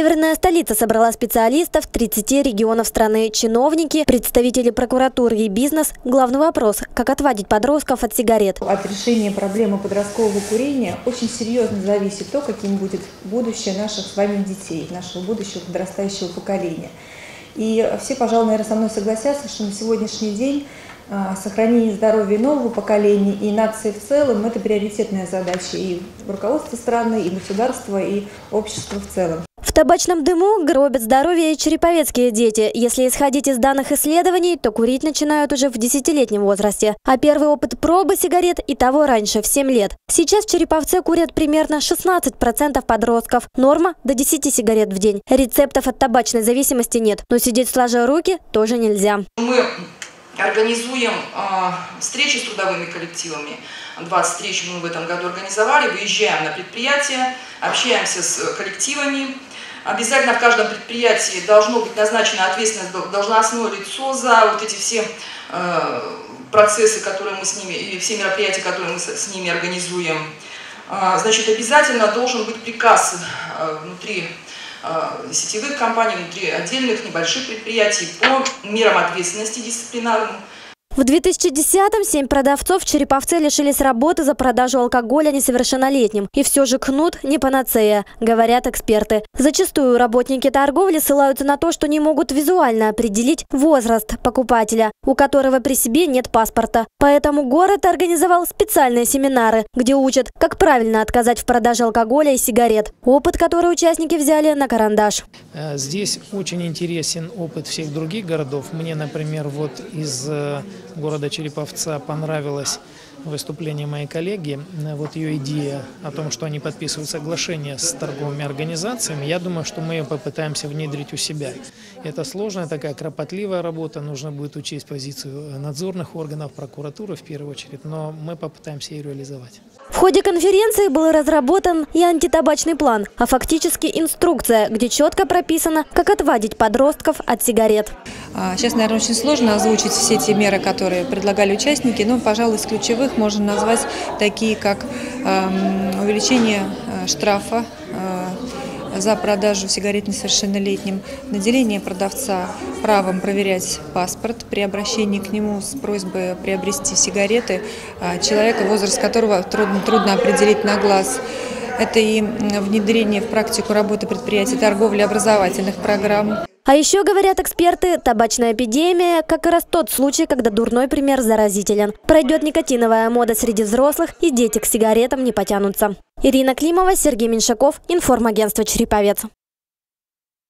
Северная столица собрала специалистов 30 регионов страны, чиновники, представители прокуратуры и бизнес. Главный вопрос – как отвадить подростков от сигарет. От решения проблемы подросткового курения очень серьезно зависит то, каким будет будущее наших с вами детей, нашего будущего подрастающего поколения. И все, пожалуй, наверное, со мной согласятся, что на сегодняшний день а, сохранение здоровья нового поколения и нации в целом – это приоритетная задача и руководства страны, и государства, и общества в целом. Табачном дыму гробят здоровье череповецкие дети. Если исходить из данных исследований, то курить начинают уже в десятилетнем возрасте. А первый опыт пробы сигарет и того раньше, в 7 лет. Сейчас в Череповце курят примерно 16% подростков. Норма – до 10 сигарет в день. Рецептов от табачной зависимости нет. Но сидеть сложа руки тоже нельзя. Мы Организуем э, встречи с трудовыми коллективами. 20 встреч мы в этом году организовали. Выезжаем на предприятия, общаемся с коллективами. Обязательно в каждом предприятии должно быть назначено ответственное должностное лицо за вот эти все э, процессы, которые мы с ними, и все мероприятия, которые мы с, ними организуем. Э, значит, обязательно должен быть приказ э, внутри Э, сетевых компаний, внутри отдельных небольших предприятий по мерам ответственности дисциплинарным в 2010-м семь продавцов в Череповце лишились работы за продажу алкоголя несовершеннолетним. И все же кнут не панацея, говорят эксперты. Зачастую работники торговли ссылаются на то, что не могут визуально определить возраст покупателя, у которого при себе нет паспорта. Поэтому город организовал специальные семинары, где учат, как правильно отказать в продаже алкоголя и сигарет. Опыт, который участники взяли на карандаш. Э, здесь очень интересен опыт всех других городов. Мне, например, вот из э, города Череповца понравилось выступление моей коллеги. Вот ее идея о том, что они подписывают соглашение с торговыми организациями, я думаю, что мы ее попытаемся внедрить у себя. Это сложная такая кропотливая работа, нужно будет учесть позицию надзорных органов, прокуратуры в первую очередь, но мы попытаемся ее реализовать. В ходе конференции был разработан и антитабачный план, а фактически инструкция, где четко прописано, как отвадить подростков от сигарет. А, сейчас, наверное, очень сложно озвучить все те меры, которые предлагали участники, но, пожалуй, из ключевых можно назвать такие, как эм, увеличение э, штрафа э, за продажу сигарет несовершеннолетним, наделение продавца правом проверять паспорт при обращении к нему с просьбой приобрести сигареты э, человека, возраст которого трудно, трудно определить на глаз. Это и внедрение в практику работы предприятий торговли образовательных программ. А еще, говорят эксперты, табачная эпидемия как раз тот случай, когда дурной пример заразителен. Пройдет никотиновая мода среди взрослых, и дети к сигаретам не потянутся. Ирина Климова, Сергей Меньшаков, Информагентство «Череповец».